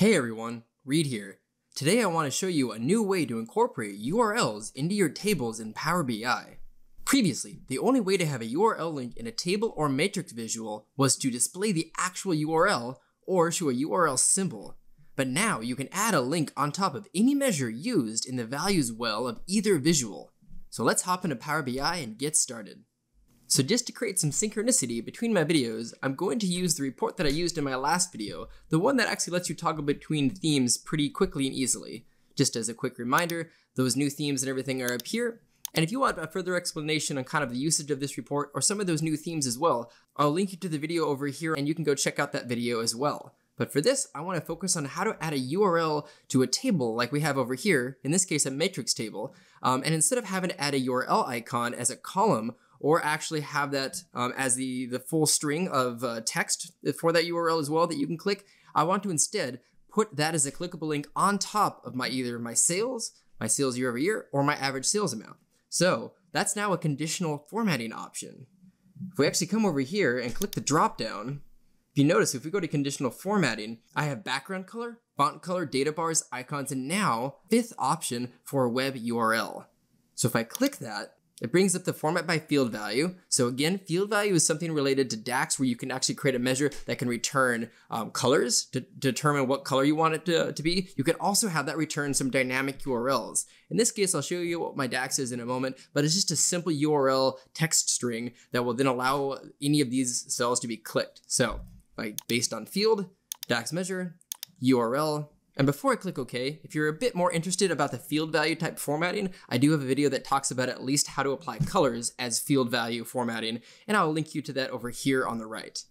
Hey everyone, Reid here. Today I want to show you a new way to incorporate URLs into your tables in Power BI. Previously, the only way to have a URL link in a table or matrix visual was to display the actual URL or show a URL symbol. But now you can add a link on top of any measure used in the values well of either visual. So let's hop into Power BI and get started. So just to create some synchronicity between my videos, I'm going to use the report that I used in my last video, the one that actually lets you toggle between themes pretty quickly and easily. Just as a quick reminder, those new themes and everything are up here, and if you want a further explanation on kind of the usage of this report or some of those new themes as well, I'll link you to the video over here and you can go check out that video as well. But for this, I want to focus on how to add a URL to a table like we have over here, in this case a matrix table, um, and instead of having to add a URL icon as a column or actually have that um, as the, the full string of uh, text for that URL as well that you can click. I want to instead put that as a clickable link on top of my either my sales, my sales year over year, or my average sales amount. So that's now a conditional formatting option. If we actually come over here and click the drop down, if you notice, if we go to conditional formatting, I have background color, font color, data bars, icons, and now fifth option for web URL. So if I click that, it brings up the format by field value. So again, field value is something related to DAX where you can actually create a measure that can return um, colors to determine what color you want it to, to be. You can also have that return some dynamic URLs. In this case, I'll show you what my DAX is in a moment, but it's just a simple URL text string that will then allow any of these cells to be clicked. So like based on field, DAX measure, URL, and before I click OK, if you're a bit more interested about the field value type formatting, I do have a video that talks about at least how to apply colors as field value formatting, and I'll link you to that over here on the right.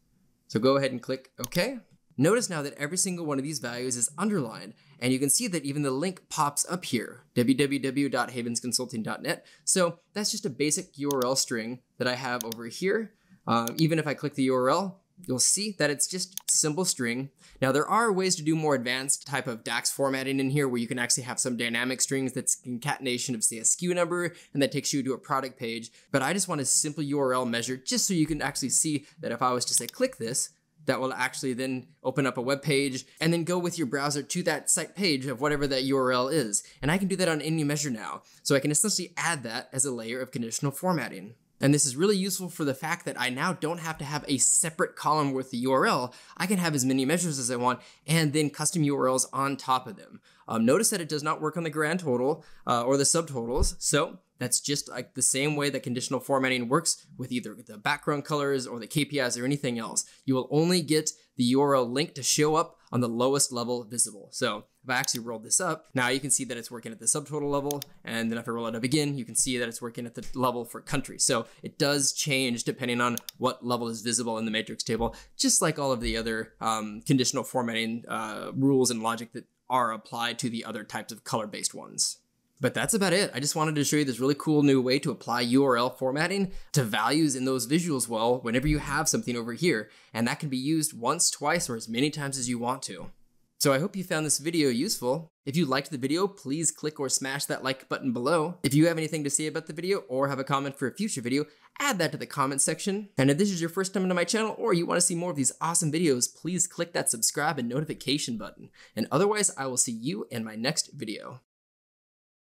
So go ahead and click OK. Notice now that every single one of these values is underlined, and you can see that even the link pops up here, www.havensconsulting.net. So that's just a basic URL string that I have over here. Um, even if I click the URL, you'll see that it's just simple string. Now there are ways to do more advanced type of DAX formatting in here where you can actually have some dynamic strings that's concatenation of say a SKU number and that takes you to a product page. But I just want a simple URL measure just so you can actually see that if I was to say click this, that will actually then open up a web page and then go with your browser to that site page of whatever that URL is. And I can do that on any measure now. So I can essentially add that as a layer of conditional formatting. And this is really useful for the fact that I now don't have to have a separate column with the URL. I can have as many measures as I want and then custom URLs on top of them. Um, notice that it does not work on the grand total uh, or the subtotals. So that's just like the same way that conditional formatting works with either the background colors or the KPIs or anything else. You will only get the URL link to show up on the lowest level visible. So if I actually roll this up, now you can see that it's working at the subtotal level. And then if I roll it up again, you can see that it's working at the level for country. So it does change depending on what level is visible in the matrix table, just like all of the other um, conditional formatting uh, rules and logic that are applied to the other types of color-based ones. But that's about it. I just wanted to show you this really cool new way to apply URL formatting to values in those visuals well whenever you have something over here. And that can be used once, twice, or as many times as you want to. So I hope you found this video useful. If you liked the video, please click or smash that like button below. If you have anything to say about the video or have a comment for a future video, add that to the comment section. And if this is your first time into my channel or you want to see more of these awesome videos, please click that subscribe and notification button. And otherwise, I will see you in my next video.